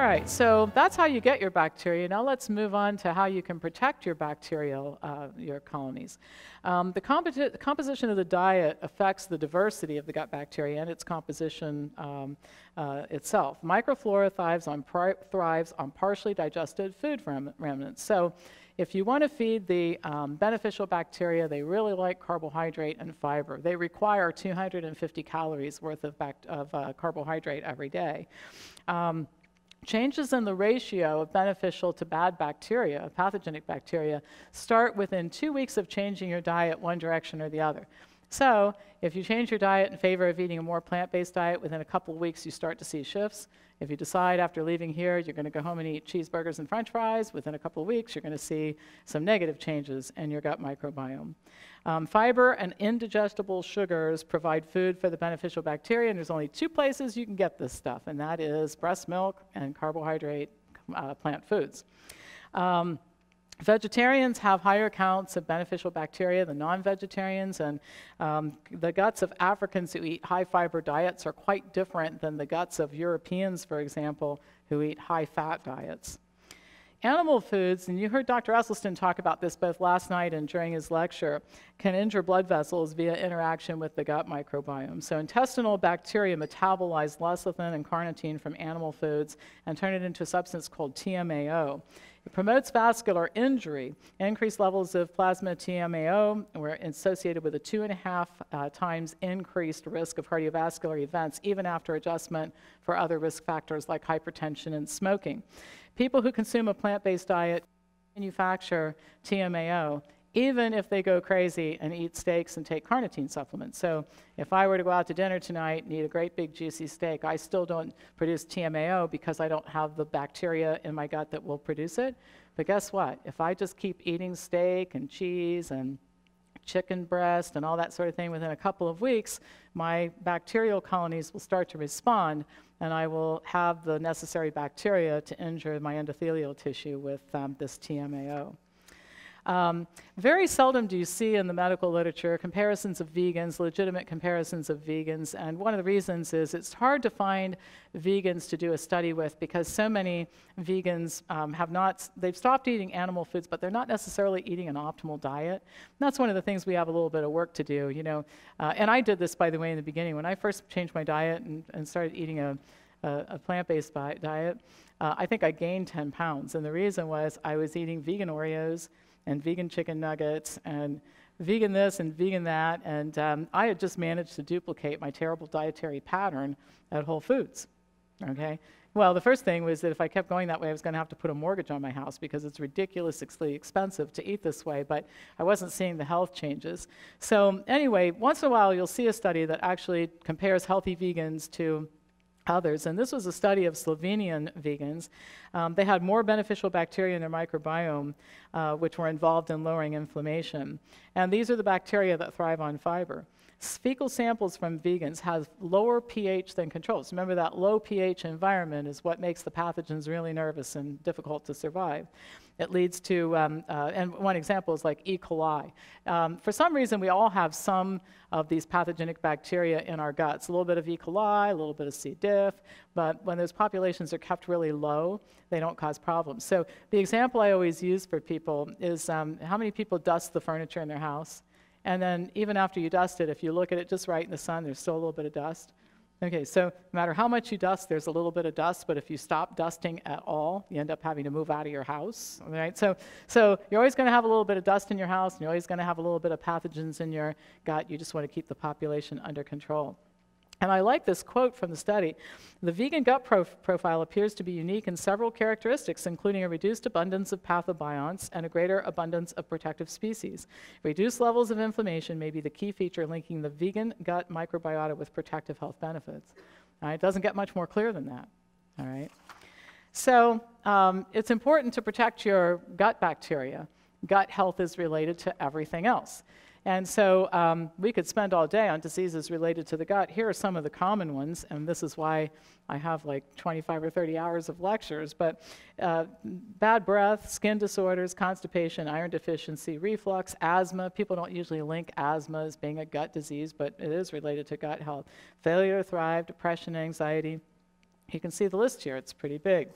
right, so that's how you get your bacteria. Now let's move on to how you can protect your bacterial, uh, your colonies. Um, the compo composition of the diet affects the diversity of the gut bacteria and its composition um, uh, itself. Microflora thrives on, thrives on partially digested food rem remnants. So if you want to feed the um, beneficial bacteria, they really like carbohydrate and fiber. They require 250 calories worth of, of uh, carbohydrate every day. Um, Changes in the ratio of beneficial to bad bacteria, pathogenic bacteria, start within two weeks of changing your diet one direction or the other. So, if you change your diet in favor of eating a more plant based diet, within a couple of weeks you start to see shifts. If you decide after leaving here you're going to go home and eat cheeseburgers and french fries, within a couple of weeks you're going to see some negative changes in your gut microbiome. Um, fiber and indigestible sugars provide food for the beneficial bacteria, and there's only two places you can get this stuff, and that is breast milk and carbohydrate uh, plant foods. Um, Vegetarians have higher counts of beneficial bacteria than non vegetarians, and um, the guts of Africans who eat high fiber diets are quite different than the guts of Europeans, for example, who eat high fat diets. Animal foods, and you heard Dr. Esselstyn talk about this both last night and during his lecture, can injure blood vessels via interaction with the gut microbiome. So intestinal bacteria metabolize lecithin and carnitine from animal foods and turn it into a substance called TMAO. It promotes vascular injury. Increased levels of plasma TMAO were associated with a two and a half uh, times increased risk of cardiovascular events, even after adjustment for other risk factors like hypertension and smoking. People who consume a plant based diet manufacture TMAO even if they go crazy and eat steaks and take carnitine supplements. So if I were to go out to dinner tonight and eat a great big juicy steak, I still don't produce TMAO because I don't have the bacteria in my gut that will produce it. But guess what? If I just keep eating steak and cheese and chicken breast and all that sort of thing within a couple of weeks, my bacterial colonies will start to respond and I will have the necessary bacteria to injure my endothelial tissue with um, this TMAO. Um, very seldom do you see in the medical literature comparisons of vegans, legitimate comparisons of vegans, and one of the reasons is it's hard to find vegans to do a study with because so many vegans um, have not, they've stopped eating animal foods, but they're not necessarily eating an optimal diet. And that's one of the things we have a little bit of work to do, you know. Uh, and I did this, by the way, in the beginning. When I first changed my diet and, and started eating a, a, a plant-based diet, uh, I think I gained 10 pounds. And the reason was I was eating vegan Oreos, and vegan chicken nuggets and vegan this and vegan that. And um, I had just managed to duplicate my terrible dietary pattern at Whole Foods. Okay? Well, the first thing was that if I kept going that way, I was going to have to put a mortgage on my house because it's ridiculously expensive to eat this way, but I wasn't seeing the health changes. So, anyway, once in a while, you'll see a study that actually compares healthy vegans to others. And this was a study of Slovenian vegans. Um, they had more beneficial bacteria in their microbiome, uh, which were involved in lowering inflammation. And these are the bacteria that thrive on fiber. Fecal samples from vegans have lower pH than controls. Remember that low pH environment is what makes the pathogens really nervous and difficult to survive. It leads to, um, uh, and one example is like E. coli. Um, for some reason, we all have some of these pathogenic bacteria in our guts. A little bit of E. coli, a little bit of C. diff, but when those populations are kept really low, they don't cause problems. So the example I always use for people is um, how many people dust the furniture in their house? And then even after you dust it, if you look at it just right in the sun, there's still a little bit of dust. Okay, so no matter how much you dust, there's a little bit of dust, but if you stop dusting at all, you end up having to move out of your house, right? So, so you're always going to have a little bit of dust in your house, and you're always going to have a little bit of pathogens in your gut. You just want to keep the population under control. And I like this quote from the study. The vegan gut prof profile appears to be unique in several characteristics, including a reduced abundance of pathobionts and a greater abundance of protective species. Reduced levels of inflammation may be the key feature linking the vegan gut microbiota with protective health benefits. It doesn't get much more clear than that. All right. So um, it's important to protect your gut bacteria. Gut health is related to everything else. And so um, we could spend all day on diseases related to the gut. Here are some of the common ones, and this is why I have like 25 or 30 hours of lectures. But uh, bad breath, skin disorders, constipation, iron deficiency, reflux, asthma. People don't usually link asthma as being a gut disease, but it is related to gut health. Failure to thrive, depression, anxiety. You can see the list here, it's pretty big.